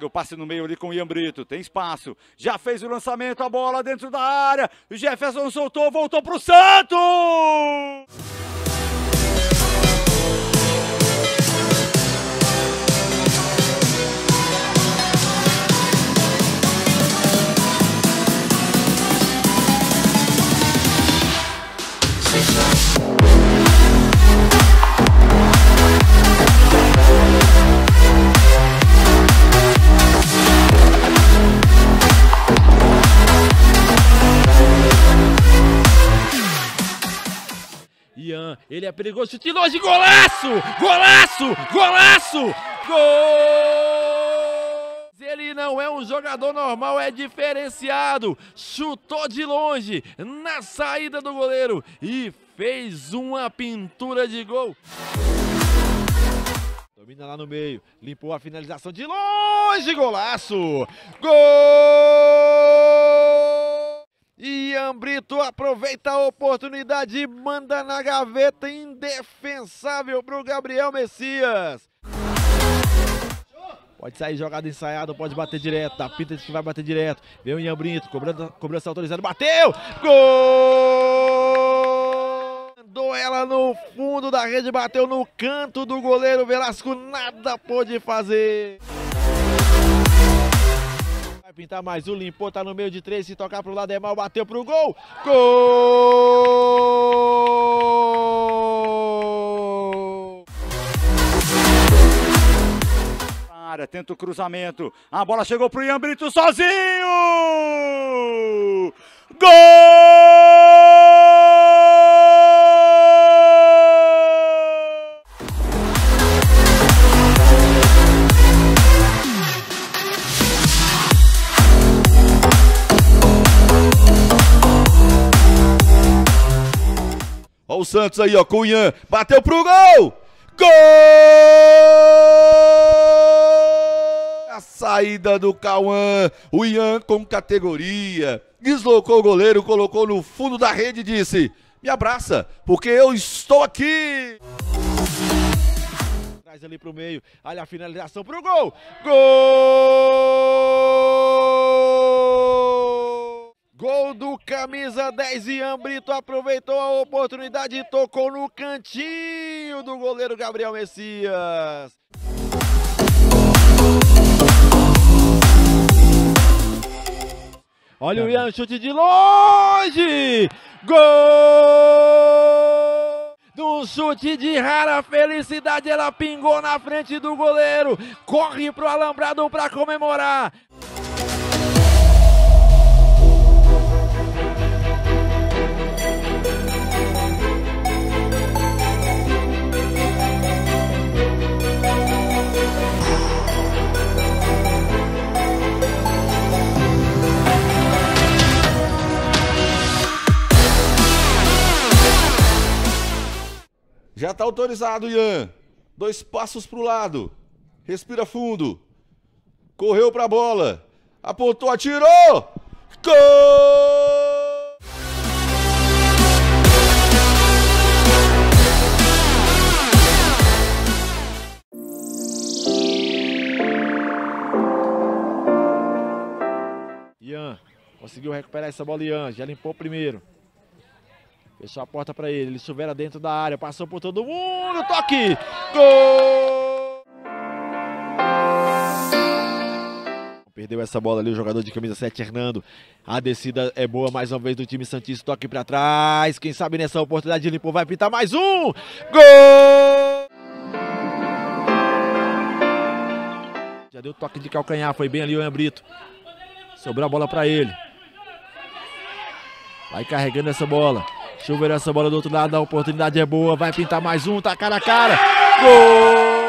Segue o passe no meio ali com o Ian Brito. Tem espaço. Já fez o lançamento, a bola dentro da área. Jefferson soltou, voltou pro Santos! Ele é perigoso, chute longe, golaço! Golaço! Golaço! Gol! Ele não é um jogador normal, é diferenciado. Chutou de longe, na saída do goleiro e fez uma pintura de gol. Domina lá no meio, limpou a finalização de longe, golaço! Gol! Ian Brito aproveita a oportunidade e manda na gaveta indefensável para o Gabriel Messias. Pode sair jogada ensaiada, pode bater direto. Da pinta de que vai bater direto. Vem o Ian Brito, cobrança, cobrança autorizada, bateu! Gol! Mandou ela no fundo da rede, bateu no canto do goleiro Velasco, nada pôde fazer. Vai pintar mais um, limpou, tá no meio de três, se tocar pro lado é mal, bateu pro gol. Gol! área, tenta o cruzamento. A bola chegou pro Ian Brito sozinho! Gol! O Santos aí, ó, Ian. Bateu pro gol! Gol! A saída do Cauã. O Ian com categoria. Deslocou o goleiro, colocou no fundo da rede e disse: Me abraça, porque eu estou aqui. Traz ali pro meio, olha a finalização pro gol. Gol! Gol do camisa 10 Ian Brito aproveitou a oportunidade e tocou no cantinho do goleiro Gabriel Messias. Olha o Ian, chute de longe! Gol! Num chute de rara felicidade, ela pingou na frente do goleiro. Corre pro alambrado para comemorar. Já tá autorizado, Ian. Dois passos pro lado. Respira fundo. Correu pra bola. Apontou, atirou. Gol! Ian conseguiu recuperar essa bola, Ian. Já limpou o primeiro. Fechou a porta para ele. Ele chuvera dentro da área. Passou por todo mundo. Toque! Gol! Perdeu essa bola ali o jogador de camisa 7, Hernando. A descida é boa mais uma vez do time Santista. Toque para trás. Quem sabe nessa oportunidade de limpou vai pintar mais um. Gol! Já deu toque de calcanhar. Foi bem ali o Ian Brito. Sobrou a bola para ele. Vai carregando essa bola. Chover essa bola do outro lado, a oportunidade é boa, vai pintar mais um, tá cara a cara. Gol!